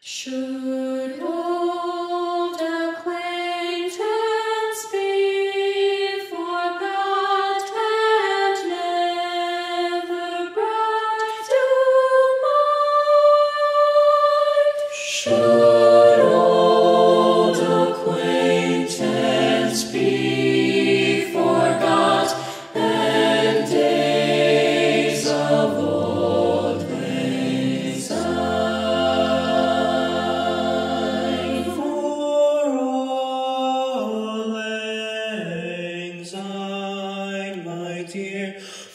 Should